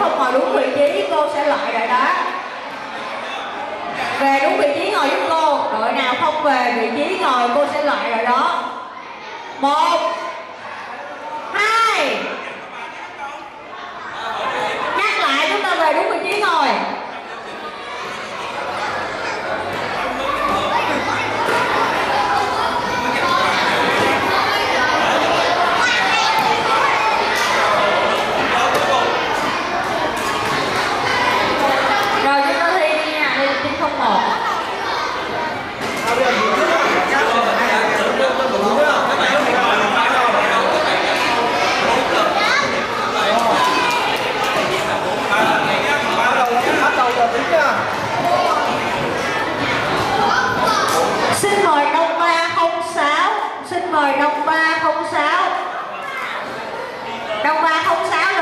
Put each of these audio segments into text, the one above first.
không ngồi đúng vị trí, cô sẽ loại đội đó về đúng vị trí ngồi giúp cô. Đội nào không về vị trí ngồi, cô sẽ loại đội đó. Một, hai. Nhắc lại chúng ta về đúng vị trí ngồi. mời Đông 306 Đông 306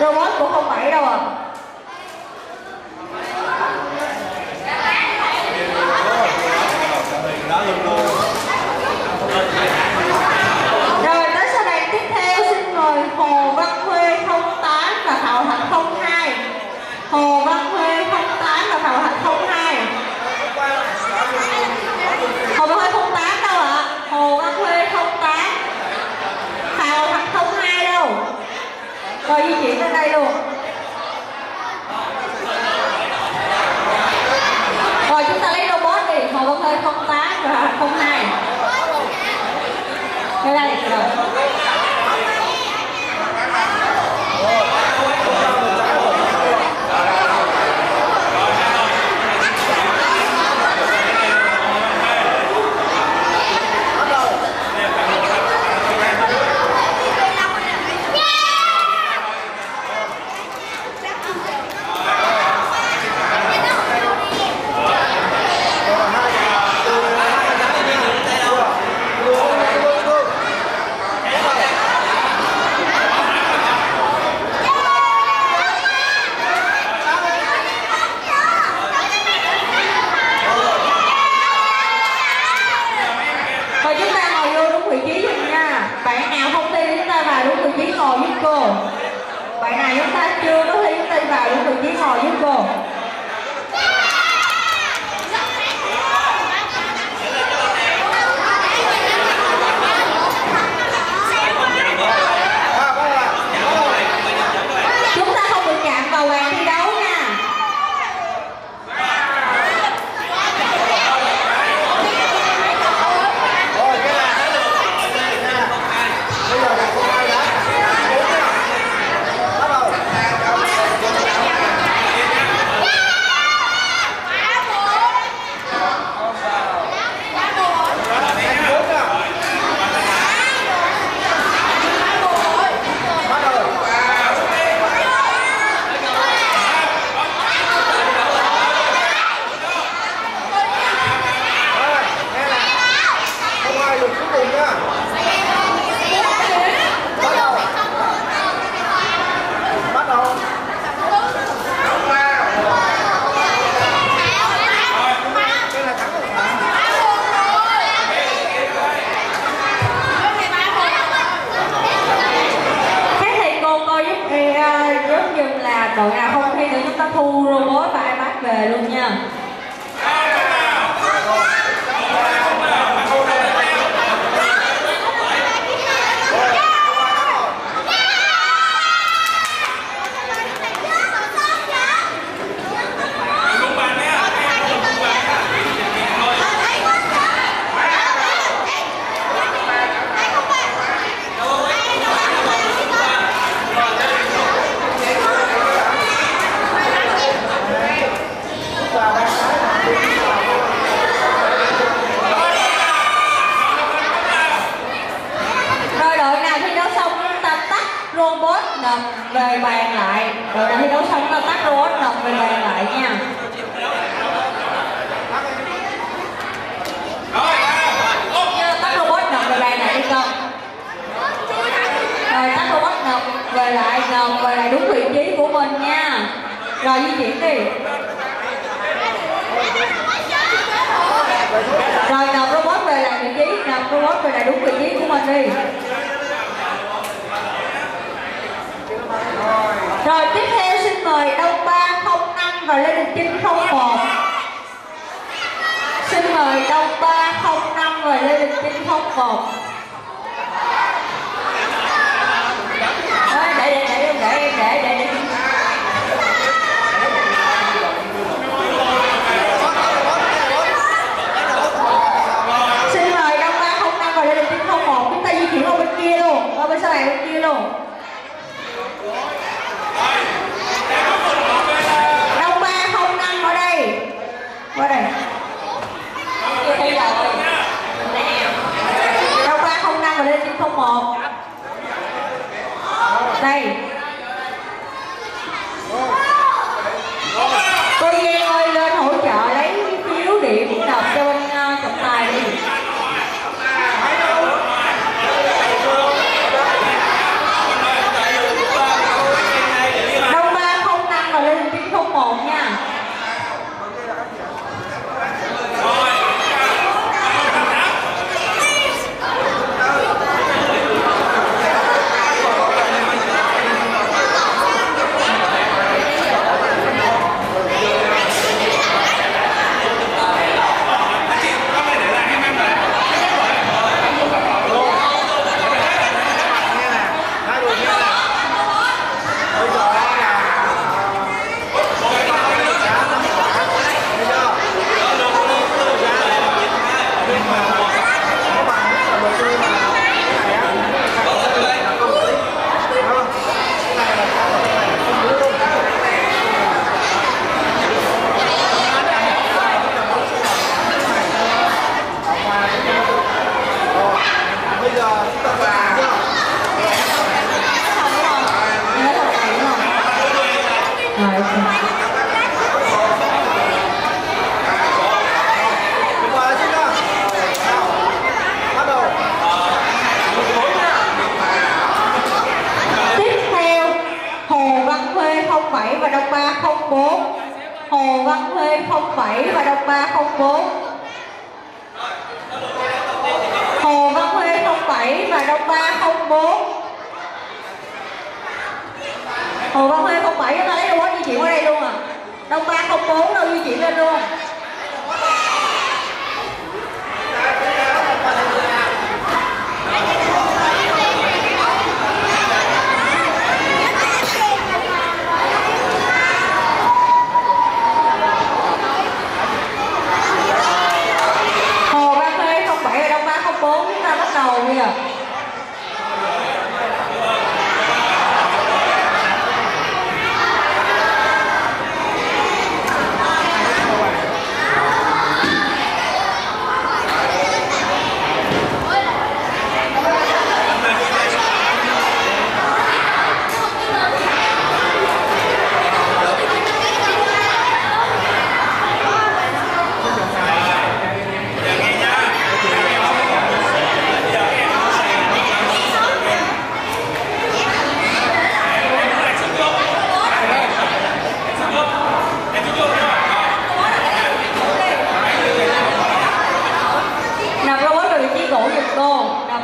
robot cũng không phải đâu à. cô ấp về lại đúng vị trí của mình đi. Rồi, tiếp theo xin mời đông ba không năm và lê đình trinh không một. Xin mời đông ba không năm và lê đình trinh không một. Để để để để để để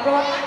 brought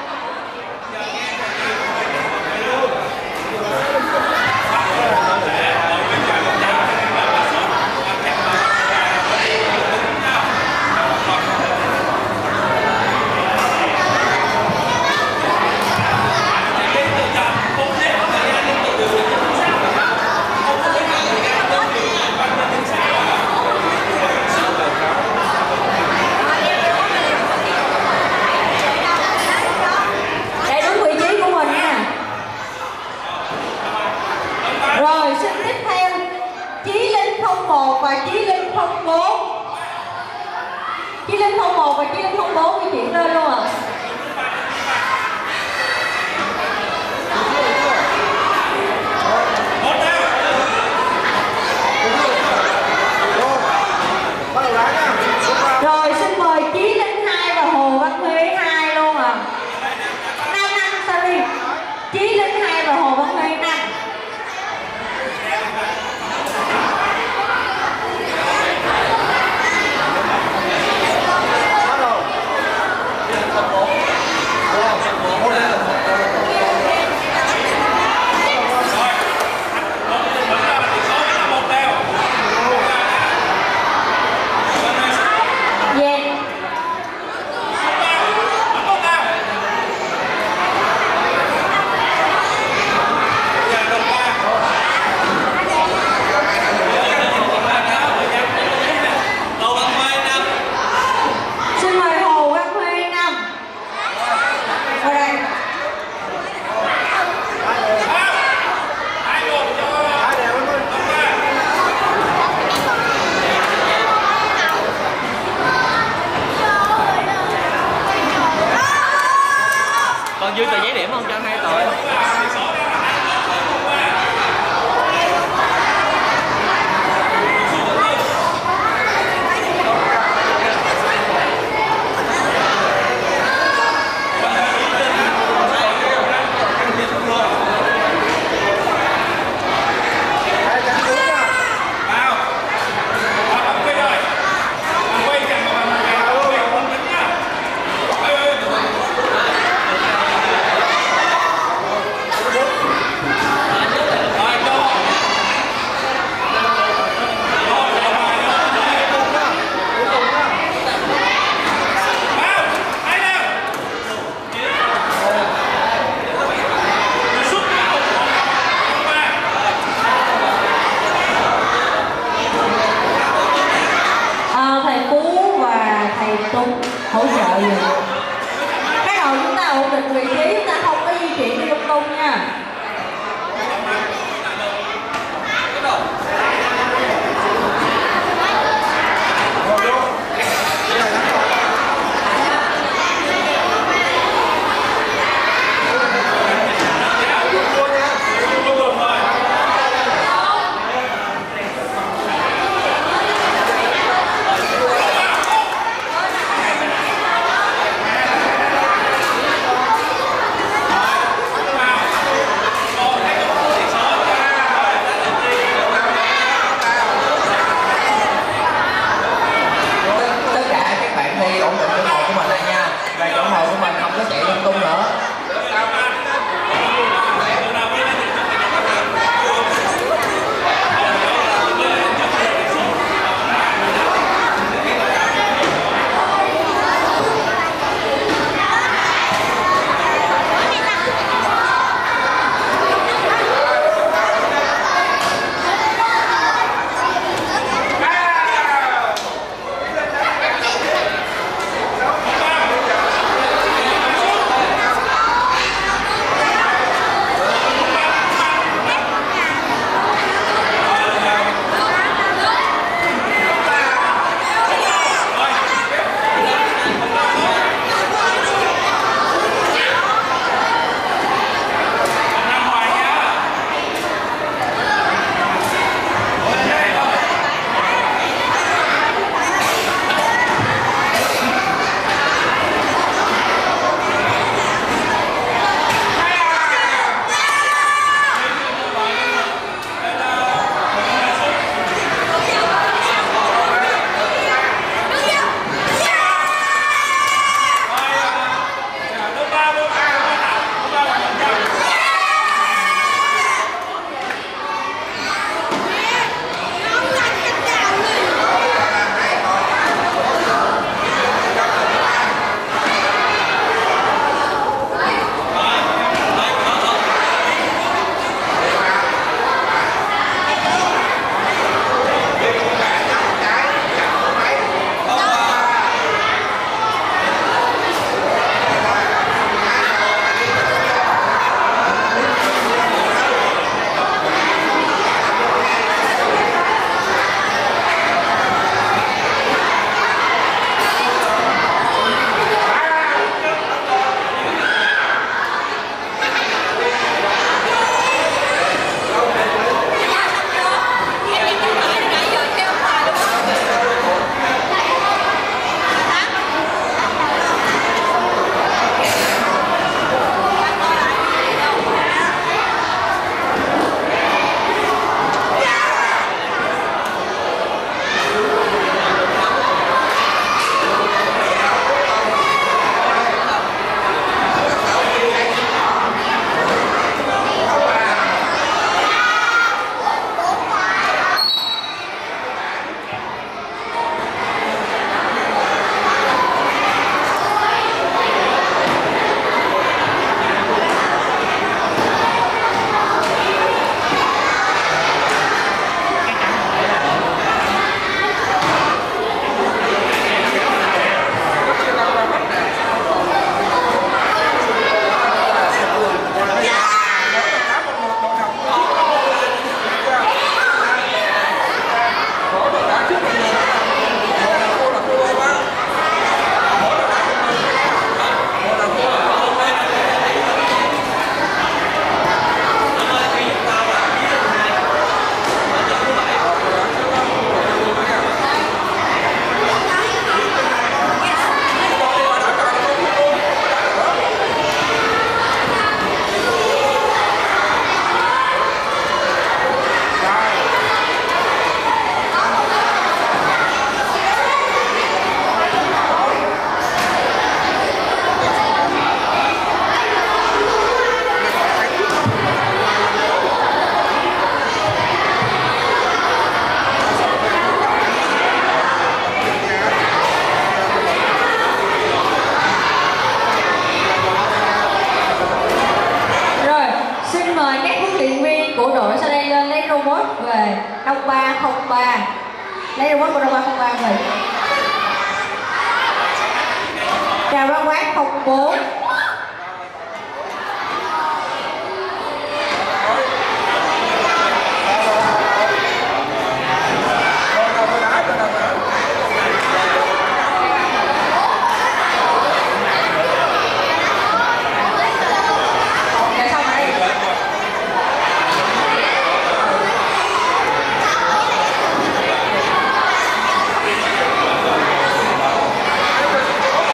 nó chạy lung tung nữa